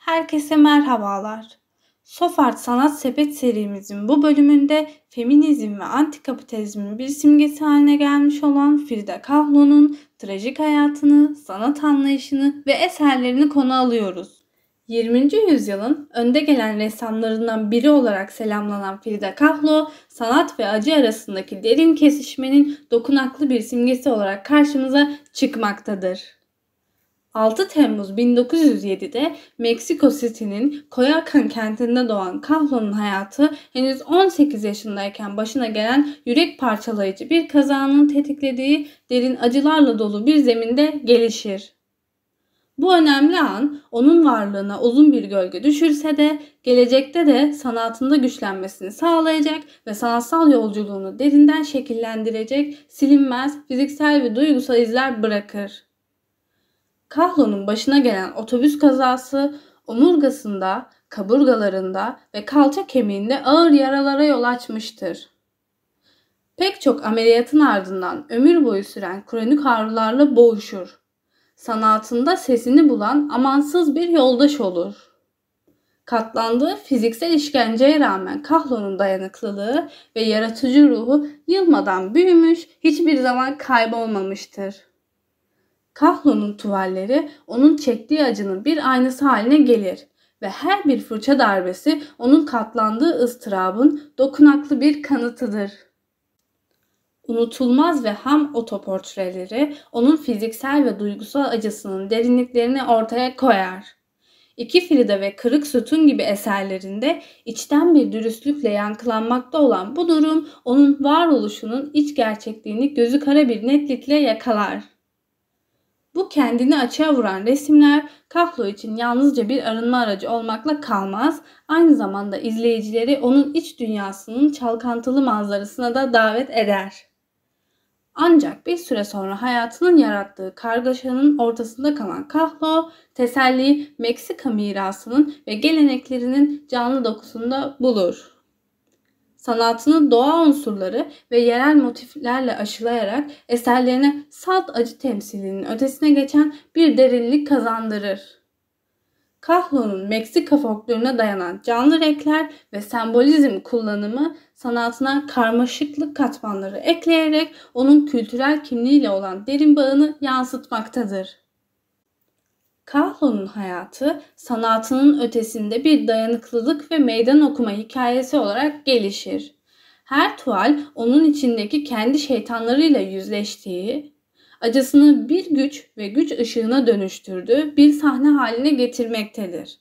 Herkese merhabalar. Sofart Sanat Sepet serimizin bu bölümünde feminizm ve antikapitalizmin bir simgesi haline gelmiş olan Frida Kahlo'nun trajik hayatını, sanat anlayışını ve eserlerini konu alıyoruz. 20. yüzyılın önde gelen ressamlarından biri olarak selamlanan Frida Kahlo, sanat ve acı arasındaki derin kesişmenin dokunaklı bir simgesi olarak karşımıza çıkmaktadır. 6 Temmuz 1907'de Meksiko City'nin Coyoacán kentinde doğan Kahlo'nun hayatı henüz 18 yaşındayken başına gelen yürek parçalayıcı bir kazanın tetiklediği derin acılarla dolu bir zeminde gelişir. Bu önemli an onun varlığına uzun bir gölge düşürse de gelecekte de sanatında güçlenmesini sağlayacak ve sanatsal yolculuğunu derinden şekillendirecek silinmez fiziksel ve duygusal izler bırakır. Kahlo'nun başına gelen otobüs kazası omurgasında, kaburgalarında ve kalça kemiğinde ağır yaralara yol açmıştır. Pek çok ameliyatın ardından ömür boyu süren kronik ağrılarla boğuşur. Sanatında sesini bulan amansız bir yoldaş olur. Katlandığı fiziksel işkenceye rağmen Kahlo'nun dayanıklılığı ve yaratıcı ruhu yılmadan büyümüş, hiçbir zaman kaybolmamıştır. Kahlo'nun tuvalleri onun çektiği acının bir aynası haline gelir ve her bir fırça darbesi onun katlandığı ıstırabın dokunaklı bir kanıtıdır. Unutulmaz ve ham otoportreleri onun fiziksel ve duygusal acısının derinliklerini ortaya koyar. İki Frida ve Kırık Sütun gibi eserlerinde içten bir dürüstlükle yankılanmakta olan bu durum onun varoluşunun iç gerçekliğini gözü kara bir netlikle yakalar. Bu kendini açığa vuran resimler Kahlo için yalnızca bir arınma aracı olmakla kalmaz, aynı zamanda izleyicileri onun iç dünyasının çalkantılı manzarasına da davet eder. Ancak bir süre sonra hayatının yarattığı kargaşanın ortasında kalan Kahlo, teselliyi Meksika mirasının ve geleneklerinin canlı dokusunda bulur sanatını doğa unsurları ve yerel motiflerle aşılayarak eserlerine salt acı temsilinin ötesine geçen bir derinlik kazandırır. Kahlo'nun Meksika folkloruna dayanan canlı renkler ve sembolizm kullanımı sanatına karmaşıklık katmanları ekleyerek onun kültürel kimliğiyle olan derin bağını yansıtmaktadır. Kahlo'nun hayatı sanatının ötesinde bir dayanıklılık ve meydan okuma hikayesi olarak gelişir. Her tuval onun içindeki kendi şeytanlarıyla yüzleştiği, acısını bir güç ve güç ışığına dönüştürdüğü bir sahne haline getirmektedir.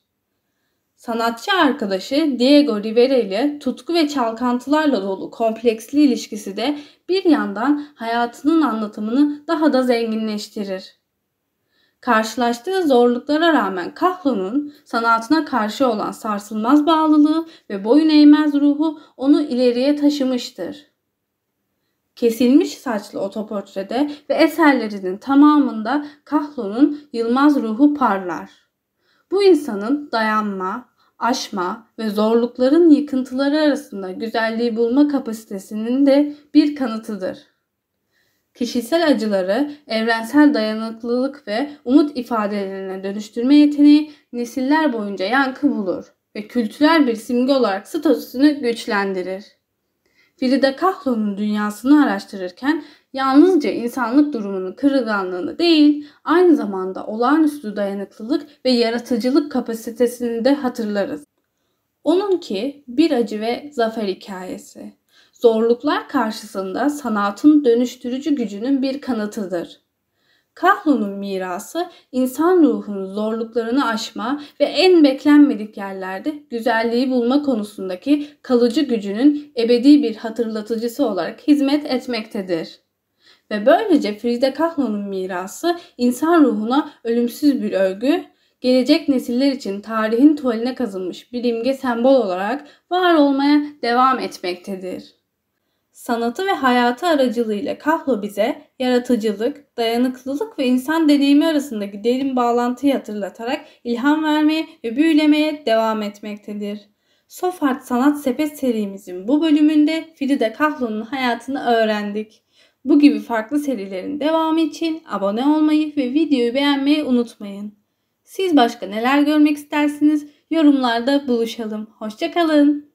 Sanatçı arkadaşı Diego Rivera ile tutku ve çalkantılarla dolu kompleksli ilişkisi de bir yandan hayatının anlatımını daha da zenginleştirir. Karşılaştığı zorluklara rağmen Kahlo'nun sanatına karşı olan sarsılmaz bağlılığı ve boyun eğmez ruhu onu ileriye taşımıştır. Kesilmiş saçlı otoportrede ve eserlerinin tamamında Kahlo'nun yılmaz ruhu parlar. Bu insanın dayanma, aşma ve zorlukların yıkıntıları arasında güzelliği bulma kapasitesinin de bir kanıtıdır. Kişisel acıları evrensel dayanıklılık ve umut ifadelerine dönüştürme yeteneği nesiller boyunca yankı bulur ve kültürel bir simge olarak statüsünü güçlendirir. Frida Kahlo'nun dünyasını araştırırken yalnızca insanlık durumunun kırılganlığını değil, aynı zamanda olağanüstü dayanıklılık ve yaratıcılık kapasitesini de hatırlarız. Onunki bir acı ve zafer hikayesi zorluklar karşısında sanatın dönüştürücü gücünün bir kanıtıdır. Kahlo'nun mirası insan ruhunun zorluklarını aşma ve en beklenmedik yerlerde güzelliği bulma konusundaki kalıcı gücünün ebedi bir hatırlatıcısı olarak hizmet etmektedir. Ve böylece Frida Kahlo'nun mirası insan ruhuna ölümsüz bir övgü, gelecek nesiller için tarihin tuvaline kazınmış bir imge sembol olarak var olmaya devam etmektedir sanatı ve hayatı aracılığıyla Kahlo bize yaratıcılık, dayanıklılık ve insan deneyimi arasındaki derin bağlantıyı hatırlatarak ilham vermeye ve büyülemeye devam etmektedir. Sofart Sanat Sepet serimizin bu bölümünde Frida Kahlo'nun hayatını öğrendik. Bu gibi farklı serilerin devamı için abone olmayı ve videoyu beğenmeyi unutmayın. Siz başka neler görmek istersiniz? Yorumlarda buluşalım. Hoşçakalın.